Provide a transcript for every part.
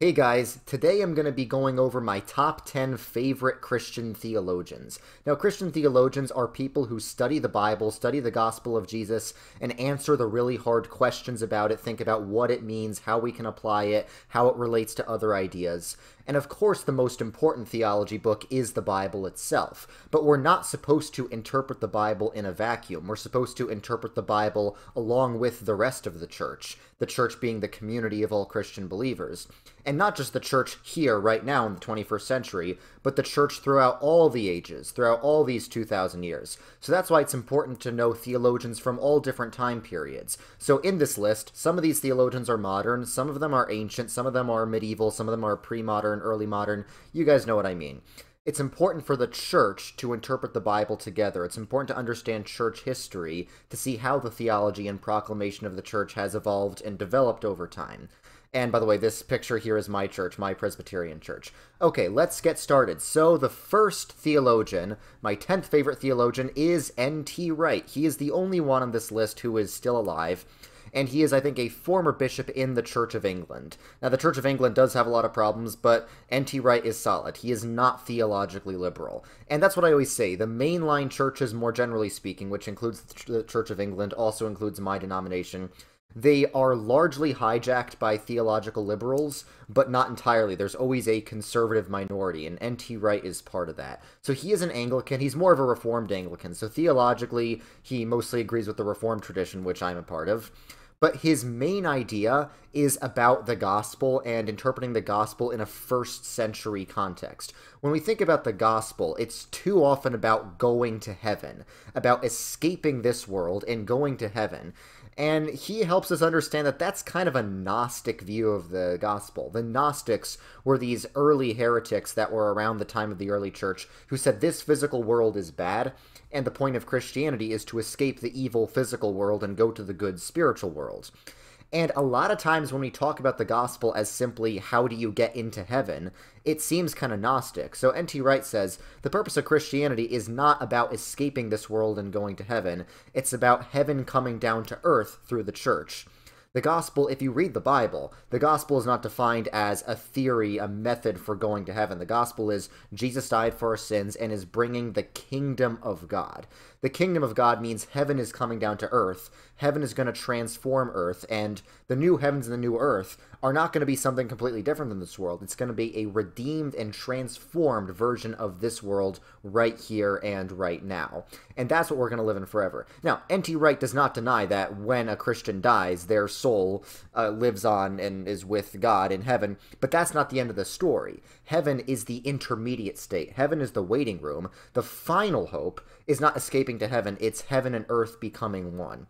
Hey guys, today I'm going to be going over my top 10 favorite Christian theologians. Now, Christian theologians are people who study the Bible, study the gospel of Jesus, and answer the really hard questions about it, think about what it means, how we can apply it, how it relates to other ideas. And of course, the most important theology book is the Bible itself. But we're not supposed to interpret the Bible in a vacuum. We're supposed to interpret the Bible along with the rest of the church, the church being the community of all Christian believers. And not just the church here, right now in the 21st century, but the church throughout all the ages, throughout all these 2,000 years. So that's why it's important to know theologians from all different time periods. So in this list, some of these theologians are modern, some of them are ancient, some of them are medieval, some of them are pre modern early modern. You guys know what I mean. It's important for the church to interpret the Bible together. It's important to understand church history to see how the theology and proclamation of the church has evolved and developed over time. And by the way, this picture here is my church, my Presbyterian church. Okay, let's get started. So, the first theologian, my 10th favorite theologian, is N.T. Wright. He is the only one on this list who is still alive and he is, I think, a former bishop in the Church of England. Now, the Church of England does have a lot of problems, but N.T. Wright is solid. He is not theologically liberal. And that's what I always say. The mainline churches, more generally speaking, which includes the Church of England, also includes my denomination, they are largely hijacked by theological liberals, but not entirely. There's always a conservative minority, and N.T. Wright is part of that. So he is an Anglican. He's more of a Reformed Anglican. So theologically, he mostly agrees with the Reformed tradition, which I'm a part of but his main idea is about the gospel and interpreting the gospel in a first century context. When we think about the gospel, it's too often about going to heaven, about escaping this world and going to heaven. And he helps us understand that that's kind of a Gnostic view of the gospel. The Gnostics were these early heretics that were around the time of the early church who said this physical world is bad, and the point of Christianity is to escape the evil physical world and go to the good spiritual world. And a lot of times when we talk about the gospel as simply how do you get into heaven, it seems kind of Gnostic. So N.T. Wright says the purpose of Christianity is not about escaping this world and going to heaven, it's about heaven coming down to earth through the church. The gospel, if you read the Bible, the gospel is not defined as a theory, a method for going to heaven. The gospel is Jesus died for our sins and is bringing the kingdom of God. The kingdom of God means heaven is coming down to earth. Heaven is going to transform earth, and the new heavens and the new earth are not going to be something completely different than this world. It's going to be a redeemed and transformed version of this world right here and right now. And that's what we're going to live in forever. Now, N.T. Wright does not deny that when a Christian dies, their soul uh, lives on and is with God in heaven, but that's not the end of the story. Heaven is the intermediate state. Heaven is the waiting room. The final hope is not escaping to heaven, it's heaven and earth becoming one.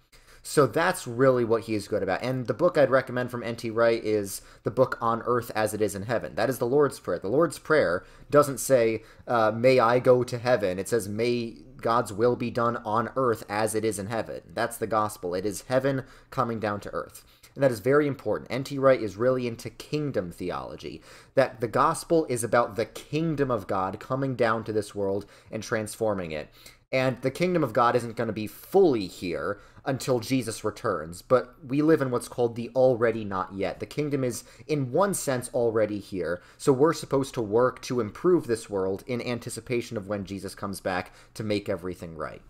So that's really what he is good about. And the book I'd recommend from N.T. Wright is the book On Earth as It Is in Heaven. That is the Lord's Prayer. The Lord's Prayer doesn't say, uh, May I go to heaven. It says, May God's will be done on earth as it is in heaven. That's the gospel. It is heaven coming down to earth and that is very important. N.T. Wright is really into kingdom theology, that the gospel is about the kingdom of God coming down to this world and transforming it. And the kingdom of God isn't going to be fully here until Jesus returns, but we live in what's called the already not yet. The kingdom is, in one sense, already here, so we're supposed to work to improve this world in anticipation of when Jesus comes back to make everything right.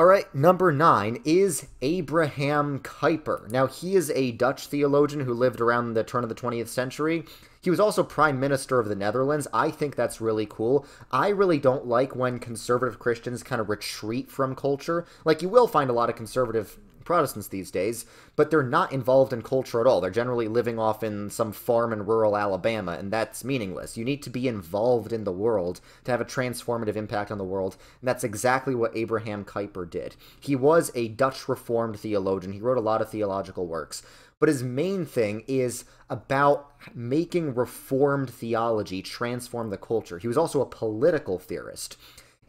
All right, number nine is Abraham Kuyper. Now, he is a Dutch theologian who lived around the turn of the 20th century. He was also Prime Minister of the Netherlands. I think that's really cool. I really don't like when conservative Christians kind of retreat from culture. Like, you will find a lot of conservative Protestants these days, but they're not involved in culture at all. They're generally living off in some farm in rural Alabama, and that's meaningless. You need to be involved in the world to have a transformative impact on the world, and that's exactly what Abraham Kuyper did. He was a Dutch Reformed theologian. He wrote a lot of theological works, but his main thing is about making Reformed theology transform the culture. He was also a political theorist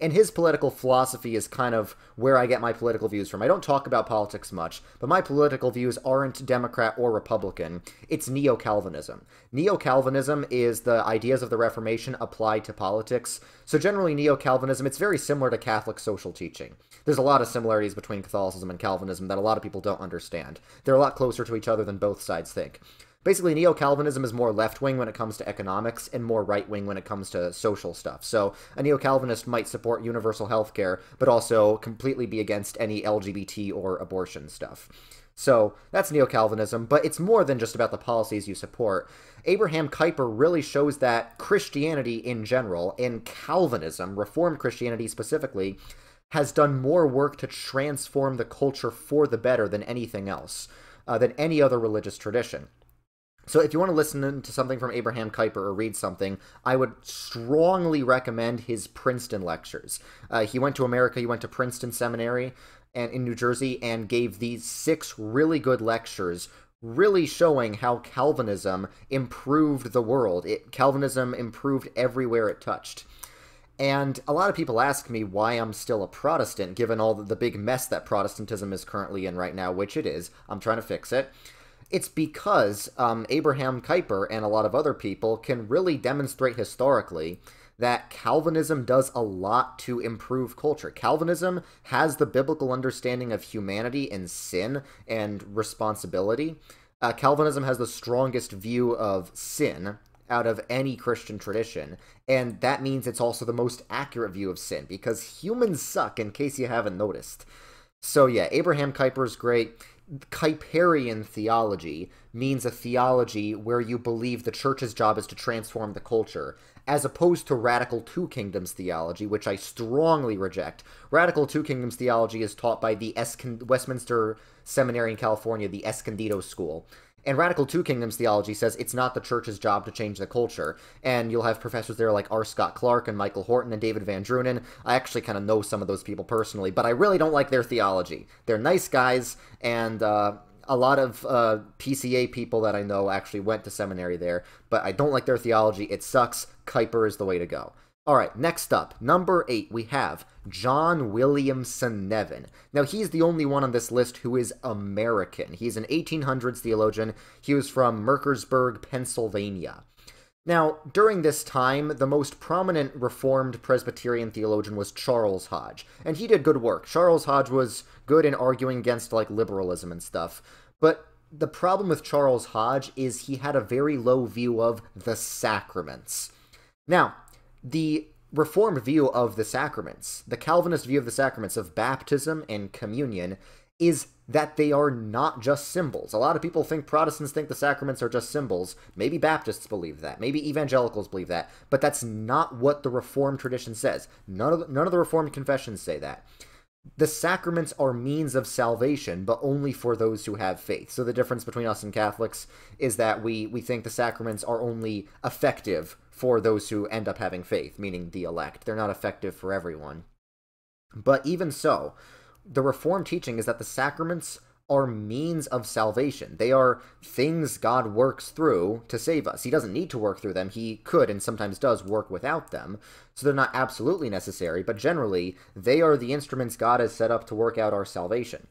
and his political philosophy is kind of where I get my political views from. I don't talk about politics much, but my political views aren't Democrat or Republican. It's neo Calvinism. Neo Calvinism is the ideas of the Reformation applied to politics. So, generally, neo Calvinism, it's very similar to Catholic social teaching. There's a lot of similarities between Catholicism and Calvinism that a lot of people don't understand. They're a lot closer to each other than both sides think. Basically neo Calvinism is more left wing when it comes to economics and more right wing when it comes to social stuff. So a neo Calvinist might support universal health care, but also completely be against any LGBT or abortion stuff. So that's neo Calvinism, but it's more than just about the policies you support. Abraham Kuyper really shows that Christianity in general, and Calvinism, Reformed Christianity specifically, has done more work to transform the culture for the better than anything else, uh, than any other religious tradition. So if you want to listen to something from Abraham Kuyper or read something, I would strongly recommend his Princeton lectures. Uh, he went to America, he went to Princeton Seminary and in New Jersey and gave these six really good lectures really showing how Calvinism improved the world. It, Calvinism improved everywhere it touched. And a lot of people ask me why I'm still a Protestant, given all the, the big mess that Protestantism is currently in right now, which it is. I'm trying to fix it. It's because um, Abraham Kuyper and a lot of other people can really demonstrate historically that Calvinism does a lot to improve culture. Calvinism has the biblical understanding of humanity and sin and responsibility. Uh, Calvinism has the strongest view of sin out of any Christian tradition, and that means it's also the most accurate view of sin because humans suck, in case you haven't noticed. So, yeah, Abraham Kuyper's great. Kuyperian theology means a theology where you believe the church's job is to transform the culture, as opposed to radical two kingdoms theology, which I strongly reject. Radical two kingdoms theology is taught by the Westminster Seminary in California, the Escondido School. And Radical Two Kingdoms theology says it's not the church's job to change the culture. And you'll have professors there like R. Scott Clark and Michael Horton and David VanDrunen. I actually kind of know some of those people personally, but I really don't like their theology. They're nice guys, and uh, a lot of uh, PCA people that I know actually went to seminary there, but I don't like their theology. It sucks. Kuyper is the way to go. All right, next up, number eight, we have John Williamson Nevin. Now, he's the only one on this list who is American. He's an 1800s theologian. He was from Mercersburg, Pennsylvania. Now, during this time, the most prominent Reformed Presbyterian theologian was Charles Hodge, and he did good work. Charles Hodge was good in arguing against, like, liberalism and stuff. But the problem with Charles Hodge is he had a very low view of the sacraments. Now, the Reformed view of the sacraments, the Calvinist view of the sacraments of baptism and communion, is that they are not just symbols. A lot of people think Protestants think the sacraments are just symbols. Maybe Baptists believe that. Maybe evangelicals believe that. But that's not what the Reformed tradition says. None of the, none of the Reformed confessions say that the sacraments are means of salvation, but only for those who have faith. So the difference between us and Catholics is that we we think the sacraments are only effective for those who end up having faith, meaning the elect. They're not effective for everyone. But even so, the Reformed teaching is that the sacraments are means of salvation. They are things God works through to save us. He doesn't need to work through them. He could and sometimes does work without them. So they're not absolutely necessary, but generally, they are the instruments God has set up to work out our salvation.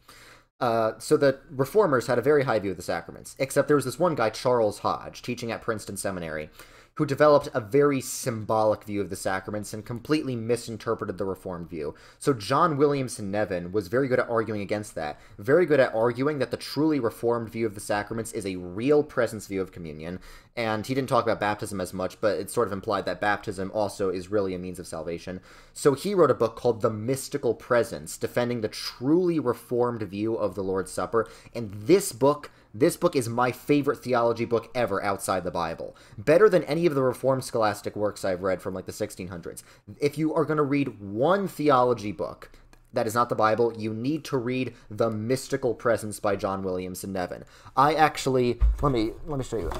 Uh, so the reformers had a very high view of the sacraments, except there was this one guy, Charles Hodge, teaching at Princeton Seminary, who developed a very symbolic view of the sacraments and completely misinterpreted the Reformed view. So John Williamson Nevin was very good at arguing against that, very good at arguing that the truly Reformed view of the sacraments is a real presence view of communion, and he didn't talk about baptism as much, but it sort of implied that baptism also is really a means of salvation. So he wrote a book called The Mystical Presence, defending the truly Reformed view of the Lord's Supper, and this book this book is my favorite theology book ever outside the Bible. Better than any of the Reformed scholastic works I've read from like the 1600s. If you are going to read one theology book that is not the Bible, you need to read The Mystical Presence by John Williamson Nevin. I actually let me let me show you.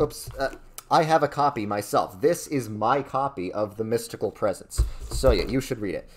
Oops. Uh, I have a copy myself. This is my copy of The Mystical Presence. So yeah, you should read it.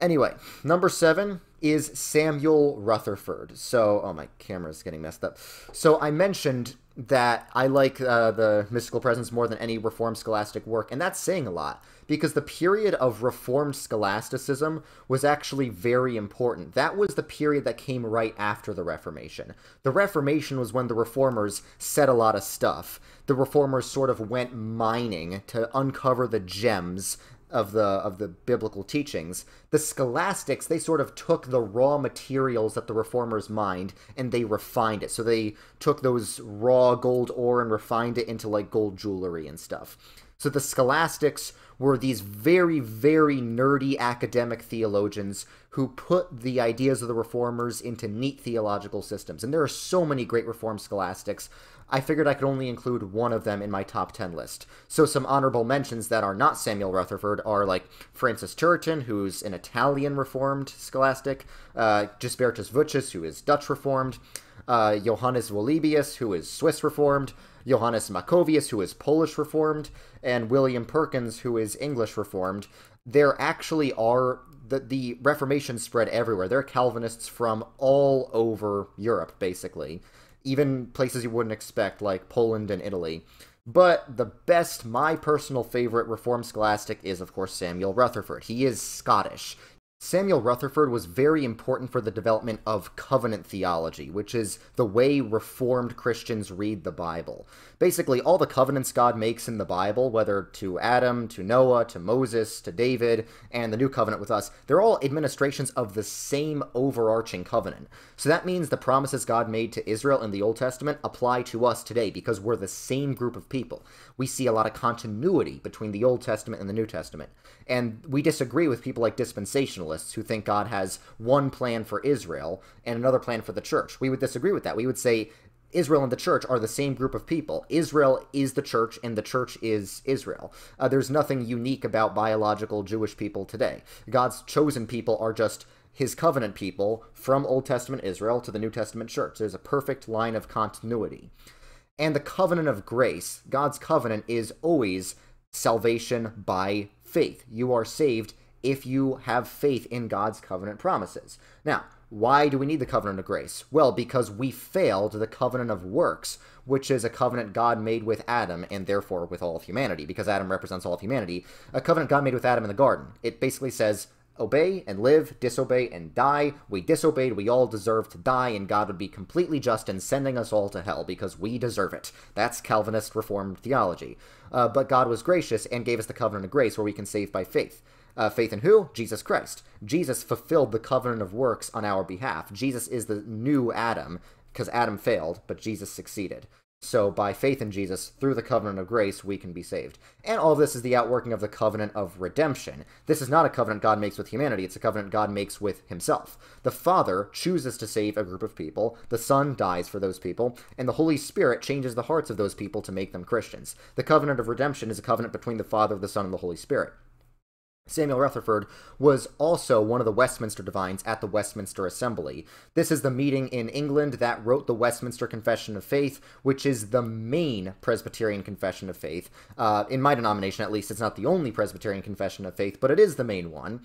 Anyway, number seven is Samuel Rutherford. So, oh, my camera's getting messed up. So, I mentioned that I like uh, the mystical presence more than any Reformed scholastic work, and that's saying a lot because the period of Reformed scholasticism was actually very important. That was the period that came right after the Reformation. The Reformation was when the Reformers said a lot of stuff. The Reformers sort of went mining to uncover the gems of the of the biblical teachings. The scholastics they sort of took the raw materials that the reformers mined and they refined it. So they took those raw gold ore and refined it into like gold jewelry and stuff. So the scholastics were these very, very nerdy academic theologians who put the ideas of the reformers into neat theological systems. And there are so many great reform scholastics. I figured I could only include one of them in my top 10 list. So some honorable mentions that are not Samuel Rutherford are like Francis Turretin, who's an Italian Reformed scholastic, uh, Gisbertus Voetius, who is Dutch Reformed, uh, Johannes Wollebius, who is Swiss Reformed, Johannes Maccovius, who is Polish Reformed, and William Perkins, who is English Reformed. There actually are the, the Reformation spread everywhere. There are Calvinists from all over Europe, basically even places you wouldn't expect, like Poland and Italy. But the best, my personal favorite Reformed scholastic is, of course, Samuel Rutherford. He is Scottish. Samuel Rutherford was very important for the development of covenant theology, which is the way Reformed Christians read the Bible. Basically, all the covenants God makes in the Bible, whether to Adam, to Noah, to Moses, to David, and the new covenant with us, they're all administrations of the same overarching covenant. So that means the promises God made to Israel in the Old Testament apply to us today because we're the same group of people. We see a lot of continuity between the Old Testament and the New Testament. And we disagree with people like dispensationalists who think God has one plan for Israel and another plan for the church. We would disagree with that. We would say Israel and the church are the same group of people. Israel is the church, and the church is Israel. Uh, there's nothing unique about biological Jewish people today. God's chosen people are just his covenant people from Old Testament Israel to the New Testament church. There's a perfect line of continuity. And the covenant of grace, God's covenant, is always salvation by faith. You are saved if you have faith in God's covenant promises. Now, why do we need the covenant of grace? Well, because we failed the covenant of works, which is a covenant God made with Adam and therefore with all of humanity, because Adam represents all of humanity. A covenant God made with Adam in the garden. It basically says, obey and live, disobey and die. We disobeyed, we all deserve to die, and God would be completely just in sending us all to hell because we deserve it. That's Calvinist Reformed theology. Uh, but God was gracious and gave us the covenant of grace where we can save by faith. Uh, faith in who? Jesus Christ. Jesus fulfilled the covenant of works on our behalf. Jesus is the new Adam because Adam failed, but Jesus succeeded. So, by faith in Jesus, through the covenant of grace, we can be saved. And all of this is the outworking of the covenant of redemption. This is not a covenant God makes with humanity, it's a covenant God makes with himself. The Father chooses to save a group of people, the Son dies for those people, and the Holy Spirit changes the hearts of those people to make them Christians. The covenant of redemption is a covenant between the Father, the Son, and the Holy Spirit. Samuel Rutherford was also one of the Westminster divines at the Westminster Assembly. This is the meeting in England that wrote the Westminster Confession of Faith, which is the main Presbyterian confession of faith. Uh, in my denomination, at least, it's not the only Presbyterian confession of faith, but it is the main one.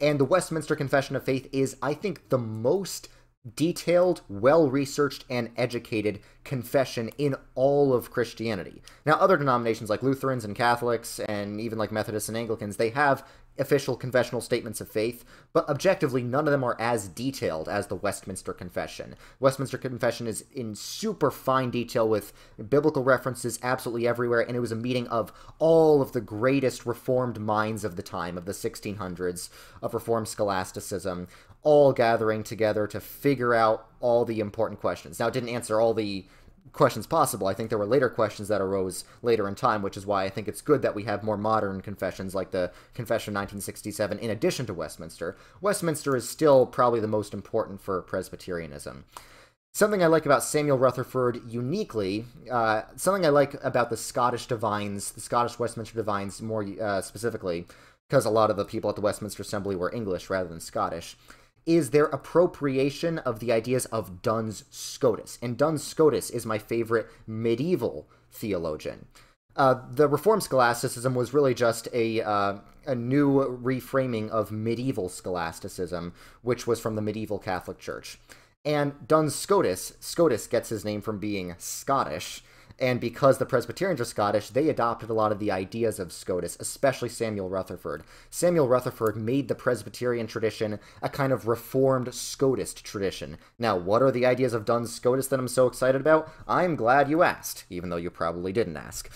And the Westminster Confession of Faith is, I think, the most detailed, well researched, and educated confession in all of Christianity. Now, other denominations like Lutherans and Catholics, and even like Methodists and Anglicans, they have official confessional statements of faith, but objectively, none of them are as detailed as the Westminster Confession. Westminster Confession is in super fine detail with biblical references absolutely everywhere, and it was a meeting of all of the greatest Reformed minds of the time, of the 1600s, of Reformed scholasticism, all gathering together to figure out all the important questions. Now, it didn't answer all the questions possible. I think there were later questions that arose later in time, which is why I think it's good that we have more modern confessions like the Confession of 1967 in addition to Westminster. Westminster is still probably the most important for Presbyterianism. Something I like about Samuel Rutherford uniquely, uh, something I like about the Scottish divines, the Scottish Westminster divines more uh, specifically, because a lot of the people at the Westminster Assembly were English rather than Scottish, is their appropriation of the ideas of Duns Scotus. And Duns Scotus is my favorite medieval theologian. Uh, the Reformed scholasticism was really just a uh, a new reframing of medieval scholasticism, which was from the medieval Catholic Church. And Duns Scotus, Scotus gets his name from being Scottish, and because the Presbyterians are Scottish, they adopted a lot of the ideas of Scotus, especially Samuel Rutherford. Samuel Rutherford made the Presbyterian tradition a kind of reformed Scotist tradition. Now, what are the ideas of Duns Scotus that I'm so excited about? I'm glad you asked, even though you probably didn't ask.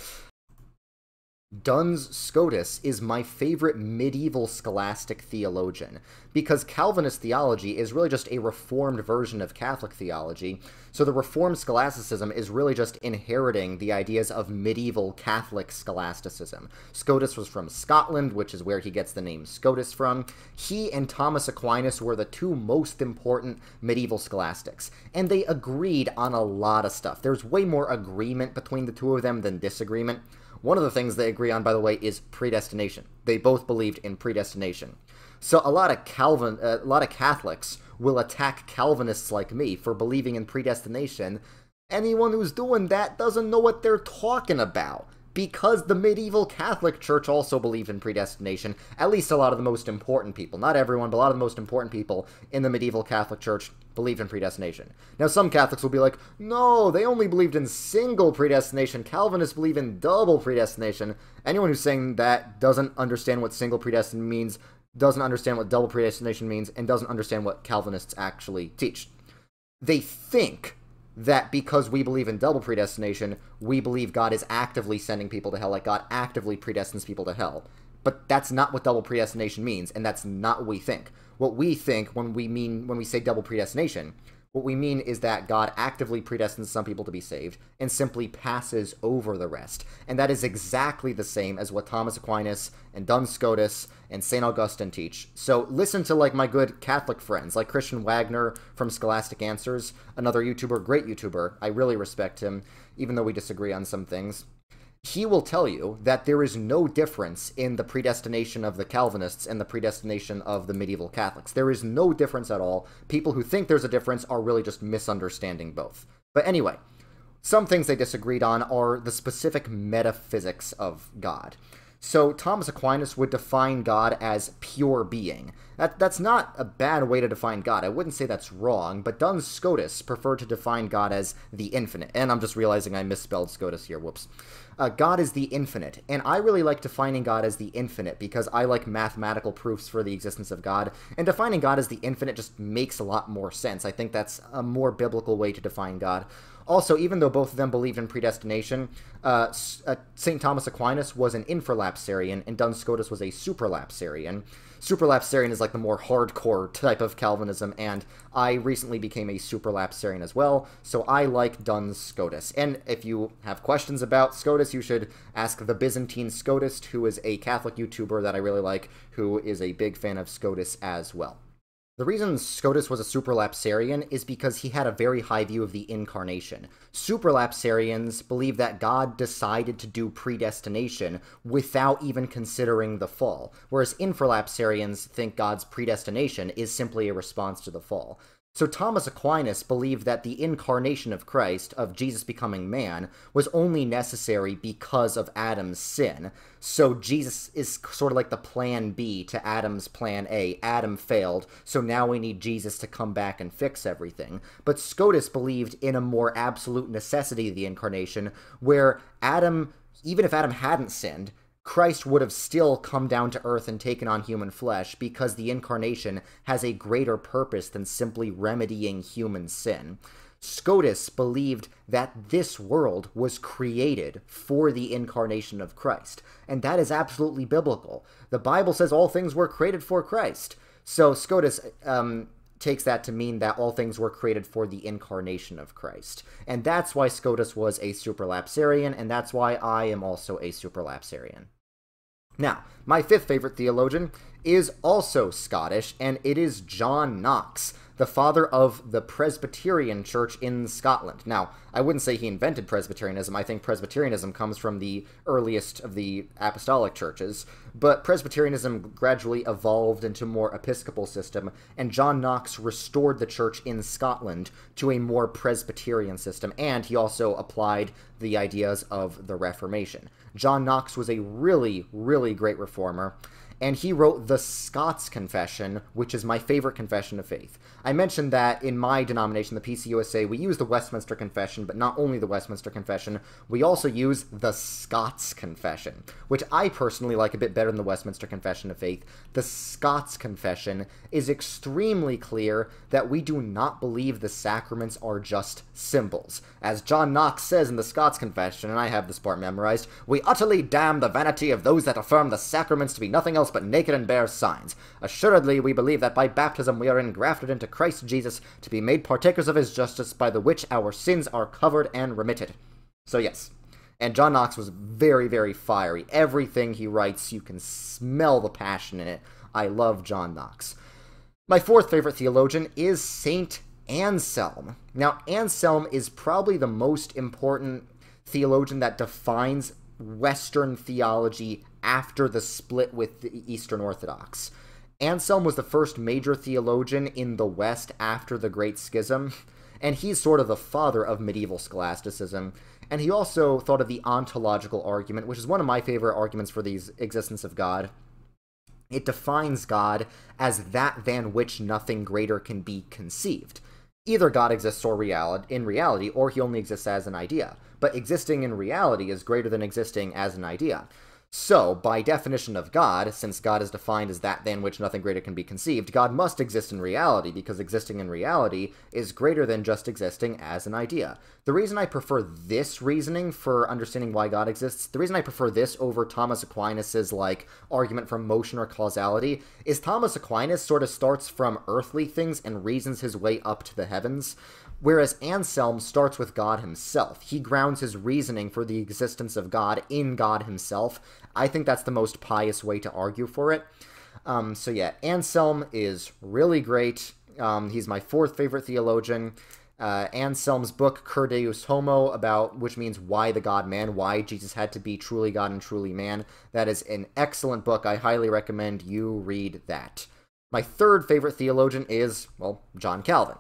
Duns Scotus is my favorite medieval scholastic theologian because Calvinist theology is really just a reformed version of Catholic theology. So the reformed scholasticism is really just inheriting the ideas of medieval Catholic scholasticism. Scotus was from Scotland, which is where he gets the name Scotus from. He and Thomas Aquinas were the two most important medieval scholastics, and they agreed on a lot of stuff. There's way more agreement between the two of them than disagreement. One of the things they agree on, by the way, is predestination. They both believed in predestination. So a lot of Calvin, uh, a lot of Catholics will attack Calvinists like me for believing in predestination. Anyone who's doing that doesn't know what they're talking about because the medieval Catholic Church also believed in predestination, at least a lot of the most important people. Not everyone, but a lot of the most important people in the medieval Catholic Church believed in predestination. Now, some Catholics will be like, no, they only believed in single predestination. Calvinists believe in double predestination. Anyone who's saying that doesn't understand what single predestination means, doesn't understand what double predestination means, and doesn't understand what Calvinists actually teach. They think that because we believe in double predestination, we believe God is actively sending people to hell, like God actively predestines people to hell. But that's not what double predestination means, and that's not what we think. What we think when we mean when we say double predestination what we mean is that God actively predestines some people to be saved and simply passes over the rest. And that is exactly the same as what Thomas Aquinas and Duns Scotus and St. Augustine teach. So listen to like my good Catholic friends, like Christian Wagner from Scholastic Answers, another YouTuber, great YouTuber. I really respect him, even though we disagree on some things he will tell you that there is no difference in the predestination of the Calvinists and the predestination of the medieval Catholics. There is no difference at all. People who think there's a difference are really just misunderstanding both. But anyway, some things they disagreed on are the specific metaphysics of God. So Thomas Aquinas would define God as pure being. That, that's not a bad way to define God. I wouldn't say that's wrong, but Duns Scotus preferred to define God as the infinite. And I'm just realizing I misspelled Scotus here, whoops. Uh, God is the infinite, and I really like defining God as the infinite because I like mathematical proofs for the existence of God, and defining God as the infinite just makes a lot more sense. I think that's a more biblical way to define God. Also, even though both of them believed in predestination, uh, uh, St. Thomas Aquinas was an infralapsarian and Duns Scotus was a supralapsarian. Superlapsarian is like the more hardcore type of Calvinism, and I recently became a superlapsarian as well, so I like Duns Scotus. And if you have questions about Scotus, you should ask the Byzantine Scotist, who is a Catholic YouTuber that I really like, who is a big fan of Scotus as well. The reason Scotus was a superlapsarian is because he had a very high view of the incarnation. Superlapsarians believe that God decided to do predestination without even considering the fall, whereas infralapsarians think God's predestination is simply a response to the fall. So Thomas Aquinas believed that the incarnation of Christ, of Jesus becoming man, was only necessary because of Adam's sin. So Jesus is sort of like the plan B to Adam's plan A. Adam failed, so now we need Jesus to come back and fix everything. But Scotus believed in a more absolute necessity of the incarnation, where Adam, even if Adam hadn't sinned, Christ would have still come down to earth and taken on human flesh because the incarnation has a greater purpose than simply remedying human sin. Scotus believed that this world was created for the incarnation of Christ, and that is absolutely biblical. The Bible says all things were created for Christ. So Scotus um, takes that to mean that all things were created for the incarnation of Christ. And that's why Scotus was a superlapsarian, and that's why I am also a supralapsarian. Now, my fifth favorite theologian is also Scottish, and it is John Knox, the father of the Presbyterian Church in Scotland. Now, I wouldn't say he invented Presbyterianism. I think Presbyterianism comes from the earliest of the apostolic churches, but Presbyterianism gradually evolved into more episcopal system, and John Knox restored the church in Scotland to a more Presbyterian system, and he also applied the ideas of the Reformation. John Knox was a really, really great reformer and he wrote the Scots Confession, which is my favorite confession of faith. I mentioned that in my denomination, the PCUSA, we use the Westminster Confession, but not only the Westminster Confession, we also use the Scots Confession, which I personally like a bit better than the Westminster Confession of Faith. The Scots Confession is extremely clear that we do not believe the sacraments are just symbols. As John Knox says in the Scots Confession, and I have this part memorized, we utterly damn the vanity of those that affirm the sacraments to be nothing else but naked and bare signs. Assuredly, we believe that by baptism we are engrafted into Christ Jesus to be made partakers of his justice, by the which our sins are covered and remitted. So, yes. And John Knox was very, very fiery. Everything he writes, you can smell the passion in it. I love John Knox. My fourth favorite theologian is Saint Anselm. Now, Anselm is probably the most important theologian that defines Western theology after the split with the Eastern Orthodox. Anselm was the first major theologian in the West after the Great Schism, and he's sort of the father of medieval scholasticism. And he also thought of the ontological argument, which is one of my favorite arguments for the existence of God. It defines God as that than which nothing greater can be conceived. Either God exists or reality, in reality, or he only exists as an idea. But existing in reality is greater than existing as an idea. So, by definition of God, since God is defined as that than which nothing greater can be conceived, God must exist in reality, because existing in reality is greater than just existing as an idea. The reason I prefer this reasoning for understanding why God exists, the reason I prefer this over Thomas Aquinas's, like, argument from motion or causality, is Thomas Aquinas sort of starts from earthly things and reasons his way up to the heavens, Whereas Anselm starts with God himself. He grounds his reasoning for the existence of God in God himself. I think that's the most pious way to argue for it. Um, so yeah, Anselm is really great. Um, he's my fourth favorite theologian. Uh, Anselm's book Cur Deus Homo, about which means why the God Man, why Jesus had to be truly God and truly man. That is an excellent book. I highly recommend you read that. My third favorite theologian is well John Calvin.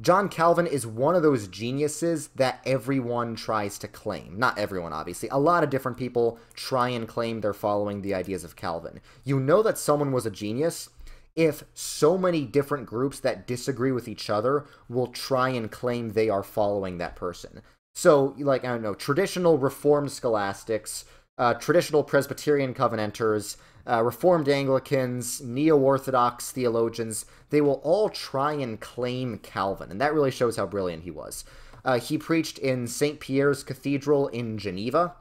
John Calvin is one of those geniuses that everyone tries to claim. Not everyone, obviously. A lot of different people try and claim they're following the ideas of Calvin. You know that someone was a genius if so many different groups that disagree with each other will try and claim they are following that person. So, like, I don't know, traditional Reformed scholastics, uh, traditional Presbyterian Covenanters, uh, Reformed Anglicans, Neo Orthodox theologians, they will all try and claim Calvin, and that really shows how brilliant he was. Uh, he preached in St. Pierre's Cathedral in Geneva,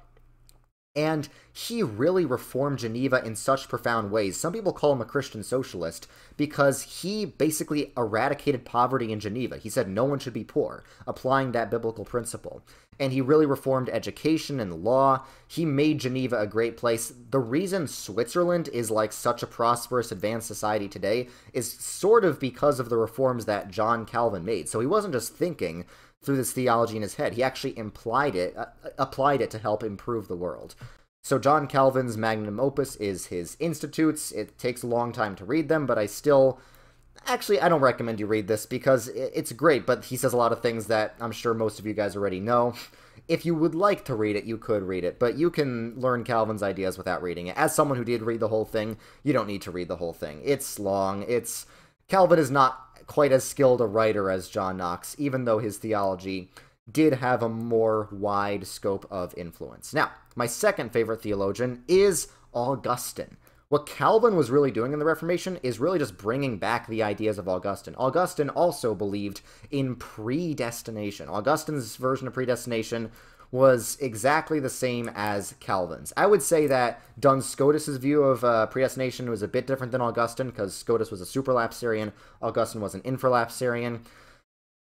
and he really reformed Geneva in such profound ways. Some people call him a Christian socialist because he basically eradicated poverty in Geneva. He said no one should be poor, applying that biblical principle and he really reformed education and law. He made Geneva a great place. The reason Switzerland is like such a prosperous, advanced society today is sort of because of the reforms that John Calvin made. So he wasn't just thinking through this theology in his head, he actually implied it, uh, applied it to help improve the world. So John Calvin's magnum opus is his Institutes. It takes a long time to read them, but I still actually I don't recommend you read this because it's great, but he says a lot of things that I'm sure most of you guys already know. If you would like to read it, you could read it, but you can learn Calvin's ideas without reading it. As someone who did read the whole thing, you don't need to read the whole thing. It's long. It's Calvin is not quite as skilled a writer as John Knox, even though his theology did have a more wide scope of influence. Now, my second favorite theologian is Augustine. What Calvin was really doing in the Reformation is really just bringing back the ideas of Augustine. Augustine also believed in predestination. Augustine's version of predestination was exactly the same as Calvin's. I would say that Duns Scotus's view of uh, predestination was a bit different than Augustine because Scotus was a superlapsarian, Augustine was an infralapsarian.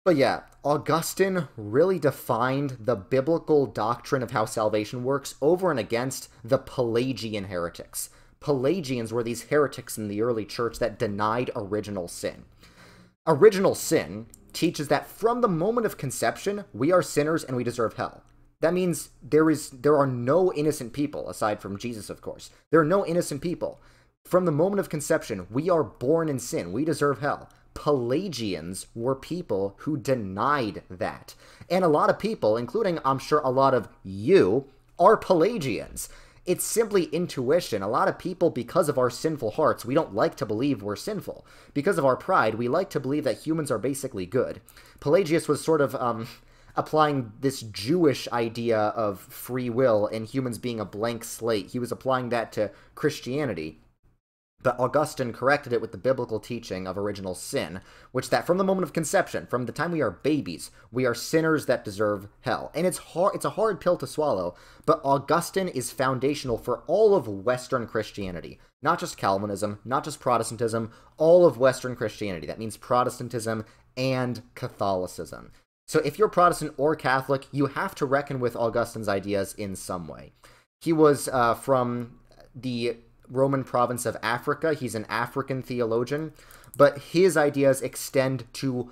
But yeah, Augustine really defined the biblical doctrine of how salvation works over and against the Pelagian heretics. Pelagians were these heretics in the early church that denied original sin. Original sin teaches that from the moment of conception, we are sinners and we deserve hell. That means there is there are no innocent people aside from Jesus, of course. There are no innocent people. From the moment of conception, we are born in sin. We deserve hell. Pelagians were people who denied that. And a lot of people, including I'm sure a lot of you, are Pelagians. It's simply intuition. A lot of people, because of our sinful hearts, we don't like to believe we're sinful. Because of our pride, we like to believe that humans are basically good. Pelagius was sort of um, applying this Jewish idea of free will and humans being a blank slate. He was applying that to Christianity. But Augustine corrected it with the biblical teaching of original sin, which that from the moment of conception, from the time we are babies, we are sinners that deserve hell. And it's hard it's a hard pill to swallow, but Augustine is foundational for all of Western Christianity. Not just Calvinism, not just Protestantism, all of Western Christianity. That means Protestantism and Catholicism. So if you're Protestant or Catholic, you have to reckon with Augustine's ideas in some way. He was uh, from the Roman province of Africa. He's an African theologian, but his ideas extend to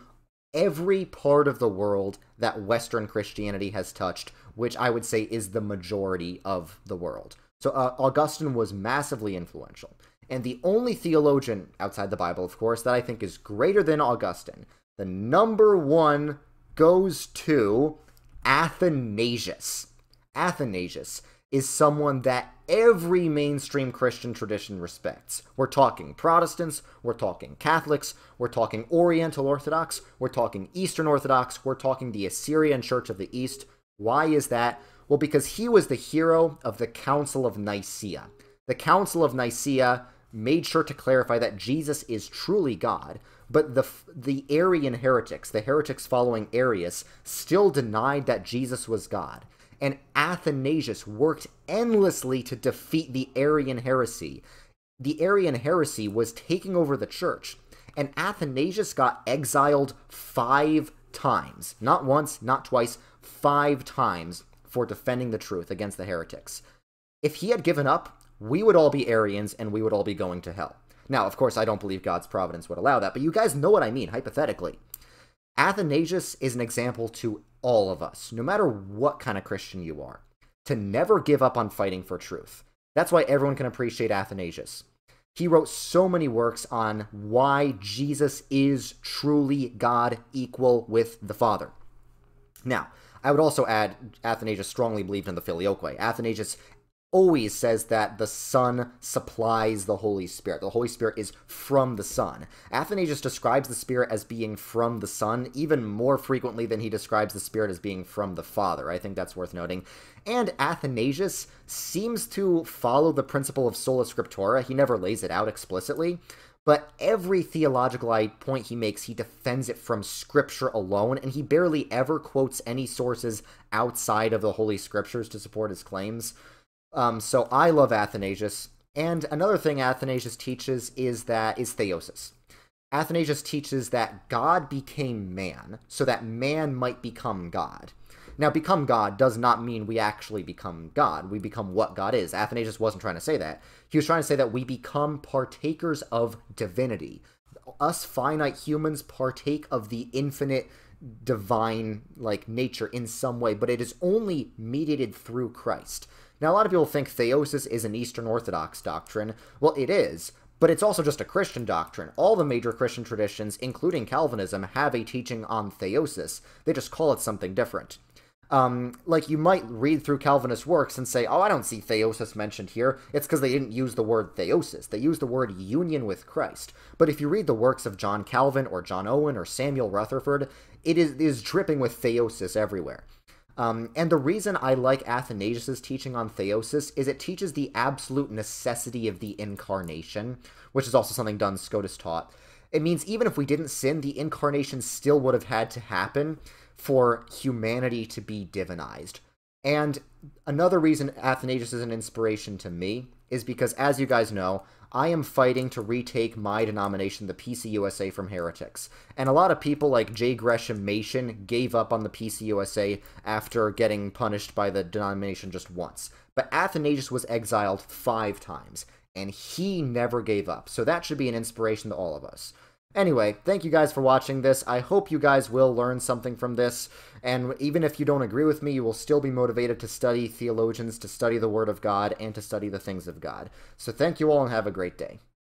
every part of the world that Western Christianity has touched, which I would say is the majority of the world. So uh, Augustine was massively influential. And the only theologian outside the Bible, of course, that I think is greater than Augustine, the number one goes to Athanasius. Athanasius is someone that every mainstream Christian tradition respects. We're talking Protestants, we're talking Catholics, we're talking Oriental Orthodox, we're talking Eastern Orthodox, we're talking the Assyrian Church of the East. Why is that? Well, because he was the hero of the Council of Nicaea. The Council of Nicaea made sure to clarify that Jesus is truly God, but the the Arian heretics, the heretics following Arius, still denied that Jesus was God. And Athanasius worked endlessly to defeat the Arian heresy. The Arian heresy was taking over the church, and Athanasius got exiled five times. Not once, not twice, five times for defending the truth against the heretics. If he had given up, we would all be Arians and we would all be going to hell. Now, of course, I don't believe God's providence would allow that, but you guys know what I mean, hypothetically. Athanasius is an example to all of us, no matter what kind of Christian you are, to never give up on fighting for truth. That's why everyone can appreciate Athanasius. He wrote so many works on why Jesus is truly God, equal with the Father. Now, I would also add Athanasius strongly believed in the filioque. Athanasius always says that the Son supplies the Holy Spirit. The Holy Spirit is from the Son. Athanasius describes the Spirit as being from the Son even more frequently than he describes the Spirit as being from the Father. I think that's worth noting. And Athanasius seems to follow the principle of sola scriptura. He never lays it out explicitly, but every theological point he makes, he defends it from scripture alone, and he barely ever quotes any sources outside of the Holy Scriptures to support his claims. Um, so I love Athanasius. And another thing Athanasius teaches is that is theosis. Athanasius teaches that God became man so that man might become God. Now, become God does not mean we actually become God. We become what God is. Athanasius wasn't trying to say that. He was trying to say that we become partakers of divinity. Us finite humans partake of the infinite divine like nature in some way, but it is only mediated through Christ. Now, a lot of people think theosis is an Eastern Orthodox doctrine. Well, it is, but it's also just a Christian doctrine. All the major Christian traditions, including Calvinism, have a teaching on theosis. They just call it something different. Um, like you might read through Calvinist works and say, "Oh, I don't see theosis mentioned here." It's because they didn't use the word theosis. They used the word union with Christ. But if you read the works of John Calvin or John Owen or Samuel Rutherford, it is, it is dripping with theosis everywhere. Um, and the reason I like Athanasius' teaching on theosis is it teaches the absolute necessity of the incarnation, which is also something Duns Scotus taught. It means even if we didn't sin, the incarnation still would have had to happen for humanity to be divinized. And another reason Athanasius is an inspiration to me is because, as you guys know, I am fighting to retake my denomination, the PCUSA, from heretics. And a lot of people like J. Gresham Machen gave up on the PCUSA after getting punished by the denomination just once. But Athanasius was exiled five times, and he never gave up. So that should be an inspiration to all of us. Anyway, thank you guys for watching this. I hope you guys will learn something from this. And even if you don't agree with me, you will still be motivated to study theologians, to study the Word of God, and to study the things of God. So thank you all and have a great day.